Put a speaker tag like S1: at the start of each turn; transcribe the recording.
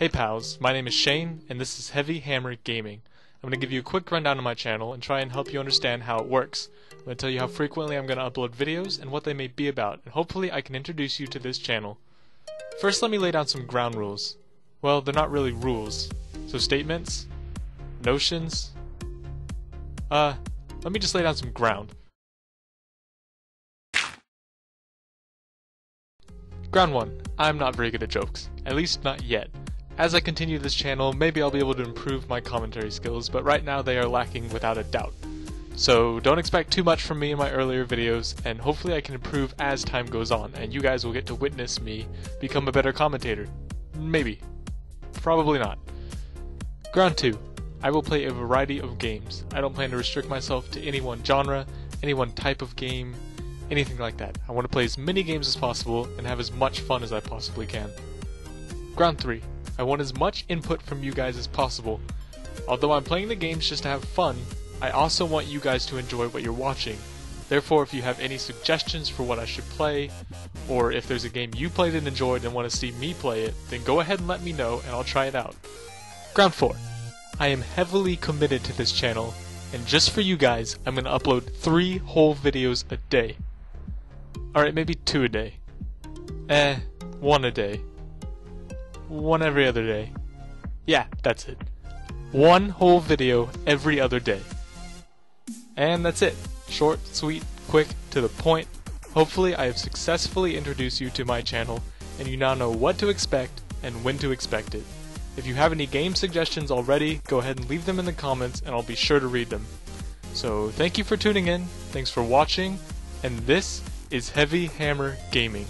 S1: Hey pals, my name is Shane, and this is Heavy Hammer Gaming. I'm going to give you a quick rundown of my channel and try and help you understand how it works. I'm going to tell you how frequently I'm going to upload videos and what they may be about, and hopefully I can introduce you to this channel. First let me lay down some ground rules. Well, they're not really rules. So statements? Notions? Uh, let me just lay down some ground. Ground 1. I'm not very good at jokes. At least not yet. As I continue this channel, maybe I'll be able to improve my commentary skills, but right now they are lacking without a doubt. So don't expect too much from me in my earlier videos, and hopefully I can improve as time goes on, and you guys will get to witness me become a better commentator. Maybe. Probably not. Ground 2. I will play a variety of games. I don't plan to restrict myself to any one genre, any one type of game, anything like that. I want to play as many games as possible and have as much fun as I possibly can. Ground 3. I want as much input from you guys as possible. Although I'm playing the games just to have fun, I also want you guys to enjoy what you're watching. Therefore, if you have any suggestions for what I should play, or if there's a game you played and enjoyed and want to see me play it, then go ahead and let me know and I'll try it out. Ground 4. I am heavily committed to this channel, and just for you guys, I'm going to upload 3 whole videos a day. Alright, maybe 2 a day. Eh, 1 a day one every other day. Yeah, that's it. One whole video every other day. And that's it. Short, sweet, quick, to the point. Hopefully I have successfully introduced you to my channel, and you now know what to expect and when to expect it. If you have any game suggestions already, go ahead and leave them in the comments and I'll be sure to read them. So thank you for tuning in, thanks for watching, and this is Heavy Hammer Gaming.